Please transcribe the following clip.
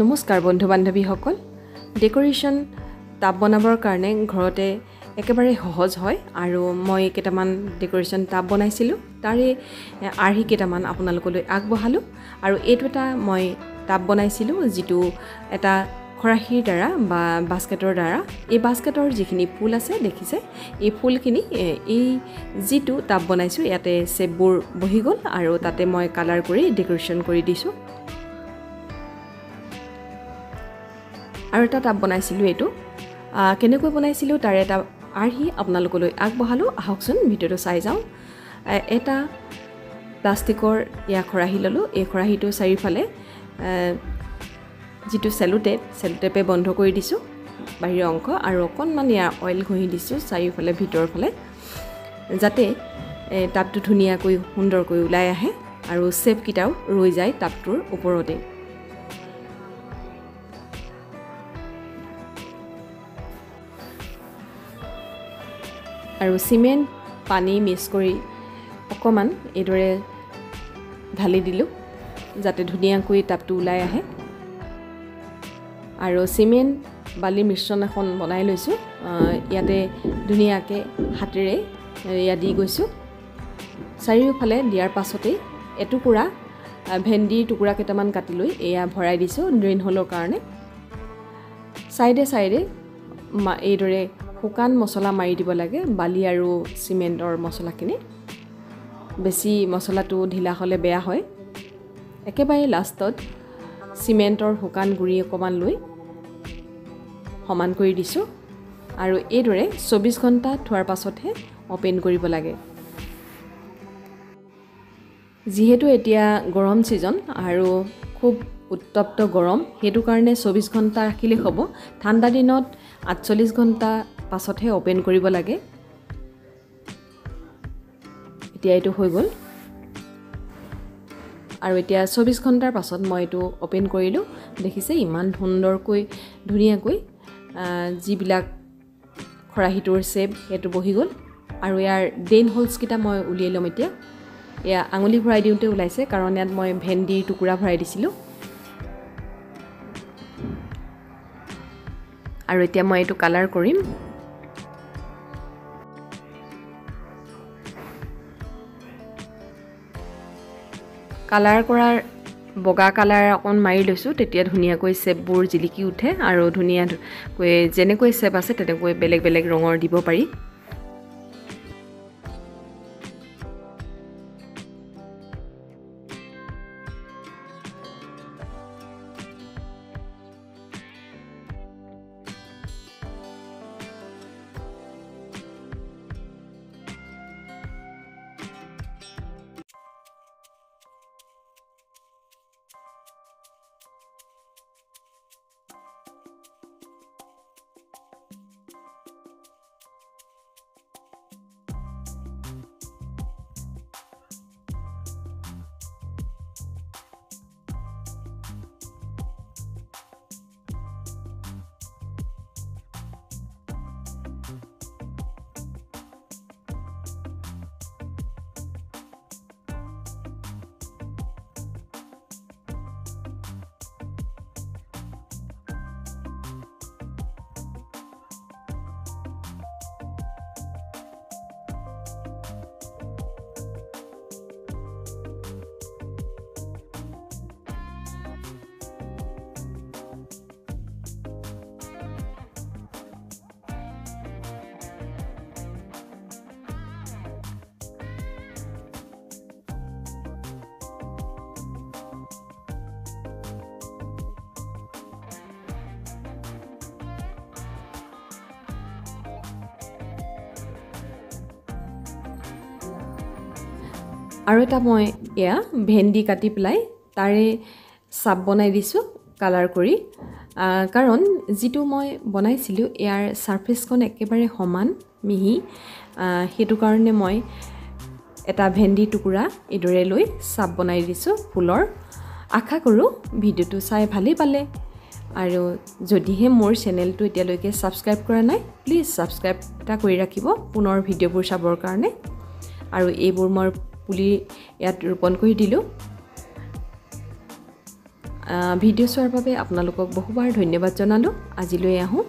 নমস্কাৰ বন্ধু বান্ধৱীসকল decoration tub বনাবৰ কাৰণে ঘৰতে একেবাৰে সহজ হয় আৰু মই কেইটামান ডেক'ৰেশ্যন টাব বনাইছিলোঁ। তাৰে আৰ্হি কেইটামান আপোনালোকলৈ আগবঢ়ালোঁ আৰু এইটো এটা মই টাব বনাইছিলোঁ যিটো এটা খৰাহীৰ দ্বাৰা বা বাস্কেটৰ দ্বাৰা। এই বাস্কেটৰ যিখিনি ফুল আছে দেখিছে? এই ফুলখিনি এই যিটো টাব বনাইছোঁ ইয়াতে চেপবোৰ বহি গ'ল আৰু তাতে মই কালাৰ কৰি ডেক'ৰেশ্যন কৰি দিছোঁ। আৰু এটা টাব বনাইছিলোঁ এইটো। কেনেকৈ বনাইছিলোঁ তাৰে এটা আৰ্হি আপোনালোকলৈ আগবঢ়ালোঁ। আহকচোন ভিডিঅ'টো চাই যাওঁ। এটা প্লাষ্টিকৰ ইয়াৰ খৰাহী ল'লোঁ। এই খৰাহীটো চাৰিওফালে যিটো চেলোটেপ চেলোটেপে বন্ধ কৰি দিছোঁ বাহিৰৰ অংশ আৰু অকণমান ইয়াৰ অইল ঘঁহি দিছোঁ চাৰিওফালে ভিতৰৰ ফালে যাতে টাবটো ধুনীয়াকৈ সুন্দৰকৈ ওলাই আহে আৰু চেপকেইটাও ৰৈ যায় টাবটোৰ ওপৰতে। আৰু চিমেণ্ট পানী মিক্স কৰি অকণমান এইদৰে ঢালি দিলোঁ যাতে ধুনীয়াকৈ টাবটো ওলাই আহে। আৰু চিমেণ্ট বালিৰ মিশ্ৰণ এখন বনাই লৈছোঁ ইয়াতে ধুনীয়াকৈ হাতেৰে এয়া দি গৈছোঁ। চাৰিওফালে দিয়াৰ পাছতেই এটুকুৰা ভেন্দিৰ টুকুৰা কেইটামান কাটি লৈ এয়া ভৰাই দিছোঁ ড্ৰেইন হ'লৰ কাৰণে। ছাইডে ছাইডে এইদৰে শুকান মছলা মাৰি দিব লাগে বালি আৰু চিমেণ্টৰ মছলাখিনি। বেছি মছলাটো ঢিলা হ'লে বেয়া হয়। একেবাৰে লাষ্টত চিমেণ্টৰ শুকান গুড়ি অকণমান লৈ সমান কৰি দিছোঁ আৰু এইদৰে চৌবিছ ঘণ্টা থোৱাৰ পাছতহে অ'পেন কৰিব লাগে। যিহেতু এতিয়া গৰম ছিজন আৰু খুব উত্তপ্ত গৰম সেইটো কাৰণে চৌবিছ ঘণ্টা ৰাখিলেই হ'ব। ঠাণ্ডা দিনত আঠচল্লিছ ঘণ্টা পাছতহে অ'পেন কৰিব লাগে। এতিয়া এইটো হৈ গ'ল। আৰু এতিয়া চৌবিছ ঘণ্টাৰ পাছত মই এইটো অ'পেন কৰিলোঁ। দেখিছে ইমান সুন্দৰকৈ ধুনীয়াকৈ যিবিলাক খৰাহীটোৰ চেপ সেইটো বহি গ'ল। আৰু ইয়াৰ ড্ৰেইন হোলছকেইটা মই উলিয়াই ল'ম এতিয়া। এয়া আঙুলি ভৰাই দিওঁতে ওলাইছে কাৰণ ইয়াত মই ভেন্দিৰ টুকুৰা ভৰাই দিছিলোঁ। আৰু এতিয়া মই এইটো কালাৰ কৰিম। কালাৰ কৰাৰ বগা কালাৰ অকণ মাৰি লৈছোঁ তেতিয়া ধুনীয়াকৈ চেপবোৰ জিলিকি উঠে আৰু ধুনীয়াকৈ যেনেকৈ চেপ আছে তেনেকৈ বেলেগ বেলেগ ৰঙৰ দিব পাৰি। আৰু এটা মই এয়া ভেন্দি কাটি পেলাই তাৰে চাপ বনাই দিছোঁ কালাৰ কৰি। কাৰণ যিটো মই বনাইছিলোঁ ইয়াৰ ছাৰ্ফেচখন একেবাৰে সমান মিহি। সেইটো কাৰণে মই এটা ভেন্দি টুকুৰা এইদৰে লৈ চাপ বনাই দিছোঁ ফুলৰ। আশা কৰোঁ ভিডিঅ'টো চাই ভালেই পালে। আৰু যদিহে মোৰ চেনেলটো এতিয়ালৈকে ছাবস্ক্ৰাইব কৰা নাই প্লিজ ছাবস্ক্ৰাইব এটা কৰি ৰাখিব পুনৰ ভিডিঅ'বোৰ চাবৰ কাৰণে। আৰু এইবোৰ মই পুলি ইয়াত ৰোপণ কৰি দিলোঁ। ভিডিঅ' চোৱাৰ বাবে আপোনালোকক বহুবাৰ ধন্যবাদ জনালোঁ। আজিলৈ আহোঁ।